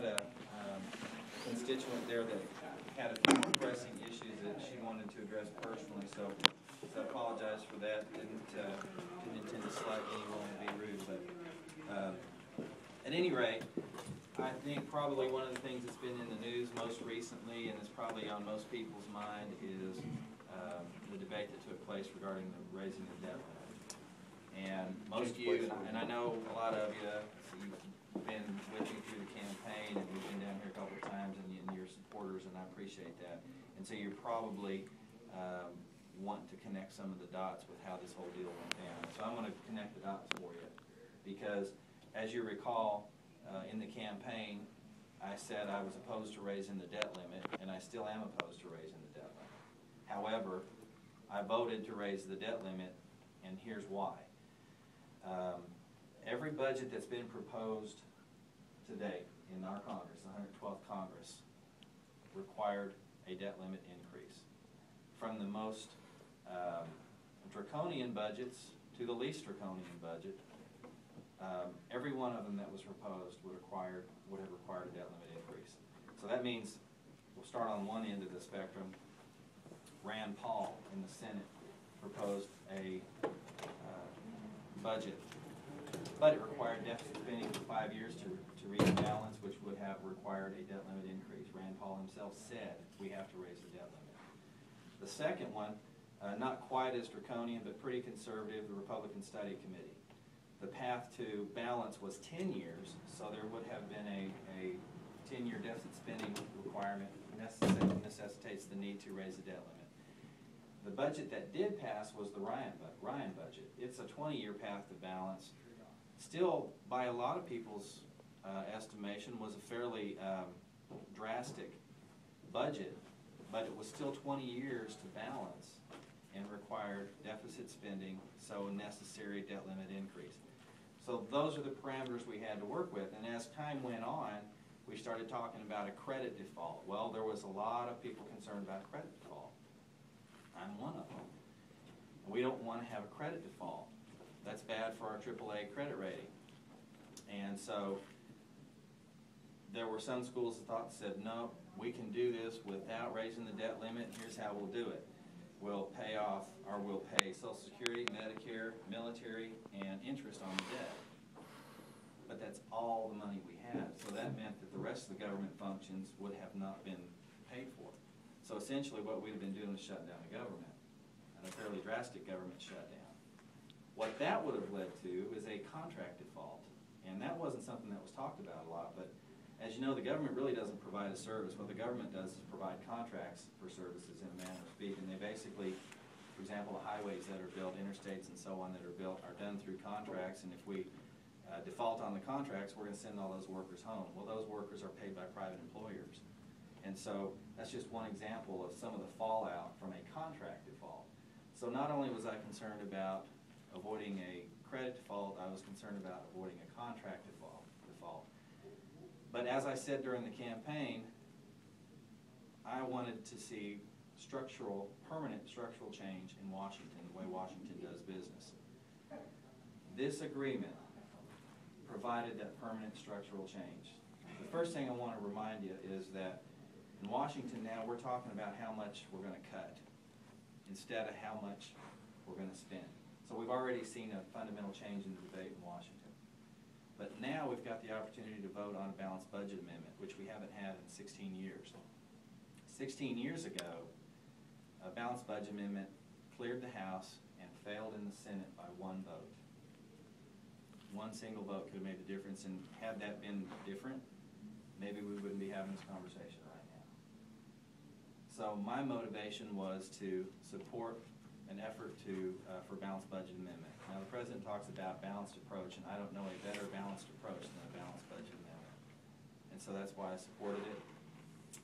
had a um, constituent there that had a few pressing issues that she wanted to address personally, so so I apologize for that. Didn't, uh, didn't intend to slight anyone or be rude, but um, at any rate, I think probably one of the things that's been in the news most recently, and is probably on most people's mind, is um, the debate that took place regarding the raising of debt limit. And most of you, and I- know a lot of you, been with me through the campaign, and we've been down here a couple of times, and you- and you're supporters, and I appreciate that. And so you're probably um, wanting to connect some of the dots with how this whole deal went down. So I'm gonna connect the dots for you, because as you recall, uh, in the campaign, I said I was opposed to raising the debt limit, and I still am opposed to raising the debt limit. However, I voted to raise the debt limit, and here's why. Um, Every budget that's been proposed today in our Congress, the hundred twelfth Congress, required a debt limit increase. From the most um, draconian budgets to the least draconian budget, um, every one of them that was proposed would require, would have required a debt limit increase. So that means, we'll start on one end of the spectrum. Rand Paul in the Senate proposed a uh, budget, but it required deficit spending for five years to, to reach balance, which would have required a debt limit increase. Rand Paul himself said, we have to raise the debt limit. The second one, uh, not quite as draconian, but pretty conservative, the Republican Study Committee. The path to balance was ten years, so there would have been a, a ten-year deficit spending requirement necess- necessitates the need to raise the debt limit. The budget that did pass was the Ryan, bu- Ryan budget. It's a twenty-year path to balance. Still, by a lot of people's, uh, estimation, was a fairly, um, drastic budget, but it was still twenty years to balance and required deficit spending, so a necessary debt limit increase. So those are the parameters we had to work with, and as time went on, we started talking about a credit default. Well, there was a lot of people concerned about credit default. I'm one of them. We don't wanna have a credit default. That's bad for our AAA credit rating. And so, there were some schools that thought, that said, no, we can do this without raising the debt limit, here's how we'll do it. We'll pay off, or we'll pay social security, Medicare, military, and interest on the debt. But that's all the money we have. so that meant that the rest of the government functions would have not been paid for. So essentially, what we'd have been doing is shutting down the government, and a fairly drastic government shutdown. What that would have led to is a contract default, and that wasn't something that was talked about a lot, but as you know, the government really doesn't provide a service. What the government does is provide contracts for services in a manner of speaking. They basically, for example, the highways that are built, interstates and so on that are built are done through contracts, and if we uh, default on the contracts, we're gonna send all those workers home. Well, those workers are paid by private employers. And so, that's just one example of some of the fallout from a contract default. So not only was I concerned about avoiding a credit default, I was concerned about avoiding a contract default. But as I said during the campaign, I wanted to see structural, permanent structural change in Washington, the way Washington does business. This agreement provided that permanent structural change. The first thing I want to remind you is that in Washington now, we're talking about how much we're going to cut instead of how much we're going to spend. So we've already seen a fundamental change in the debate in Washington. But now we've got the opportunity to vote on a balanced budget amendment, which we haven't had in sixteen years. Sixteen years ago, a balanced budget amendment cleared the House and failed in the Senate by one vote. One single vote could have made the difference, and had that been different, maybe we wouldn't be having this conversation right now. So my motivation was to support an effort to, uh, for balanced budget amendment. Now, the president talks about balanced approach, and I don't know a better balanced approach than a balanced budget amendment. And so that's why I supported it.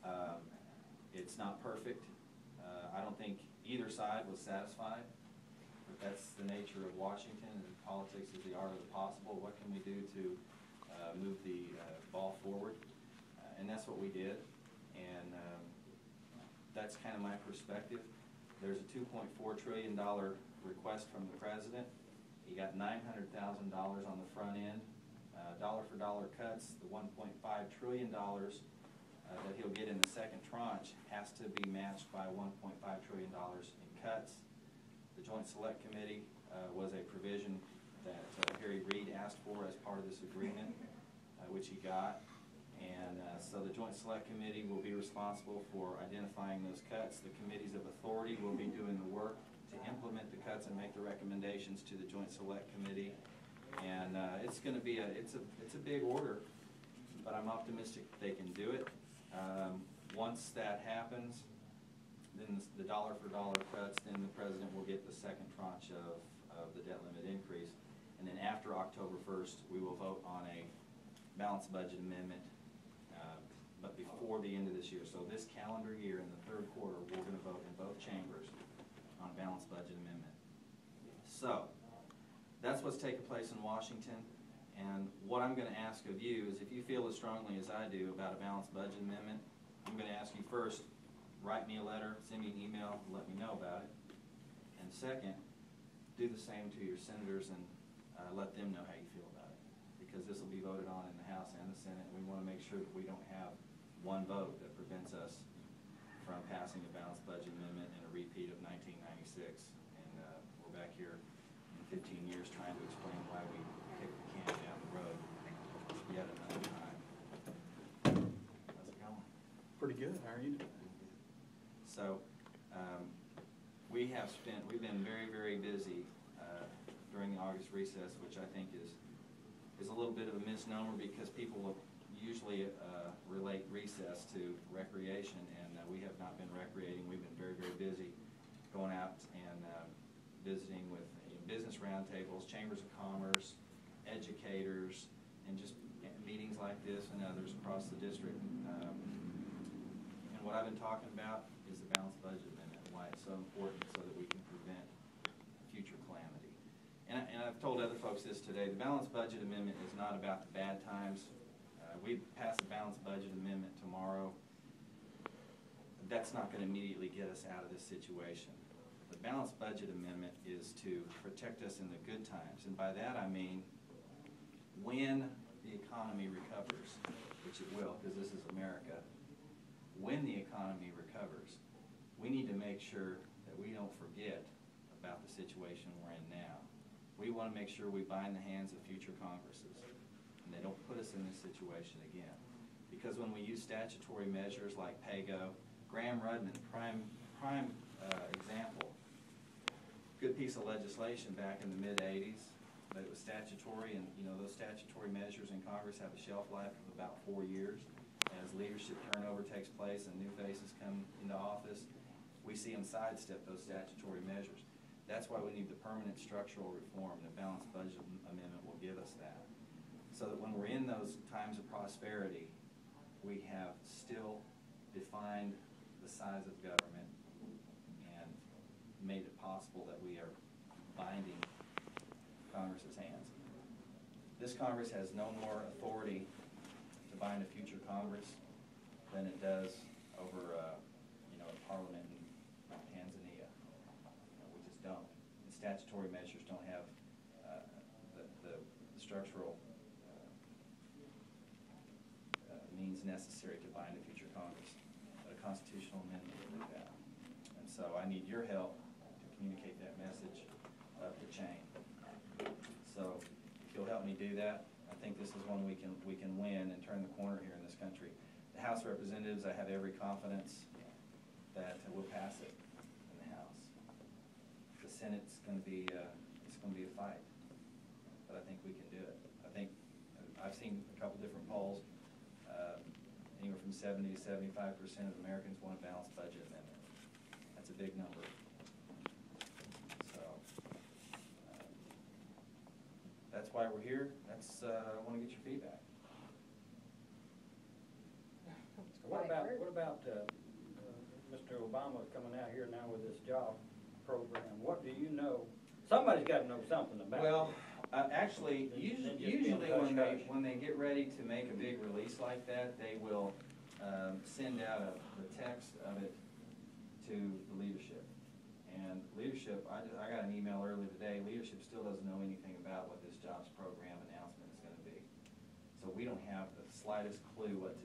Um, It's not perfect. Uh, I don't think either side was satisfied, but that's the nature of Washington, and politics is the art of the possible. What can we do to uh, move the uh, ball forward? Uh, And that's what we did, and um, that's kind of my perspective. There's a two point four trillion dollar request from the president. He got nine hundred thousand dollars on the front end uh, dollar for dollar cuts, the one point five trillion dollars uh, that he'll get in the second tranche has to be matched by one point five trillion dollars in cuts. The Joint Select Committee uh, was a provision that uh, Harry Reid asked for as part of this agreement, uh, which he got. And uh, so the Joint Select Committee will be responsible for identifying those cuts. The committees of authority will be doing the work to implement the cuts and make the recommendations to the Joint Select Committee. And uh, it's gonna be a, it's a, it's a big order, but I'm optimistic they can do it. Um, Once that happens, then the dollar for dollar cuts, then the president will get the second tranche of, of the debt limit increase. And then after October first, we will vote on a balanced budget amendment, but before the end of this year. So this calendar year, in the third quarter, we're gonna vote in both chambers on a balanced budget amendment. So, that's what's taking place in Washington. And what I'm gonna ask of you is if you feel as strongly as I do about a balanced budget amendment, I'm gonna ask you first, write me a letter, send me an email, let me know about it. And second, do the same to your senators and, uh, let them know how you feel about it. Because this will be voted on in the House and the Senate, and we wanna make sure that we don't have one vote that prevents us from passing a balanced budget amendment and a repeat of nineteen ninety-six. And, uh, we're back here in fifteen years trying to explain why we kicked the can down the road yet another time. How's it going? Pretty good, how are you doing? So, um, we have spent, we've been very, very busy, uh, during the August recess, which I think is, is a little bit of a misnomer because people will usually, uh, relate recess to recreation and, uh, we have not been recreating. We've been very, very busy going out and, uh, visiting with know, business roundtables, chambers of commerce, educators, and just meetings like this and others across the district. Um, and what I've been talking about is the balanced budget amendment, and why it's so important so that we can prevent future calamity. And, I- and I've told other folks this today, the balanced budget amendment is not about the bad times. We pass a balanced budget amendment tomorrow. That's not gonna immediately get us out of this situation. The balanced budget amendment is to protect us in the good times, and by that I mean when the economy recovers, which it will, because this is America, when the economy recovers, we need to make sure that we don't forget about the situation we're in now. We want to make sure we bind the hands of future Congresses, don't put us in this situation again. Because when we use statutory measures like PAYGO, Gramm Rudman, prime, prime uh, example, good piece of legislation back in the mid-eighties, but it was statutory, and, you know, those statutory measures in Congress have a shelf life of about four years. As leadership turnover takes place and new faces come into office, we see them sidestep those statutory measures. That's why we need the permanent structural reform, the balanced budget amendment will give us that. So that when we're in those times of prosperity, we have still defined the size of government and made it possible that we are binding Congress's hands. This Congress has no more authority to bind a future Congress than it does over, uh, you know, a parliament in Tanzania. We just don't. And statutory measures don't have uh, the, the structural uh, uh, means necessary to bind a future Congress. But a constitutional amendment will do that. And so I need your help to communicate that message up the chain. So if you'll help me do that, I think this is one we can, we can win and turn the corner here in this country. The House of Representatives, I have every confidence that we'll pass it in the House. The Senate's gonna be, uh, it's gonna be a fight, but I think we can do it. I think, I've seen a couple different polls, uh, anywhere from seventy to seventy-five percent of Americans want a balanced budget amendment. That's a big number. So, uh, that's why we're here, that's, uh, I wanna get your feedback. What about, what about, uh, uh, Mr. Obama coming out here now with this job program? What do you know? Somebody's gotta know something about it. Well, uh, actually, Then- usually, then just usually when they, hush. when they get ready to make a big release like that, they will, um, send out a, the text of it to the leadership. And leadership, I, ju- I got an email earlier today, leadership still doesn't know anything about what this jobs program announcement is gonna be. so we don't have the slightest clue what to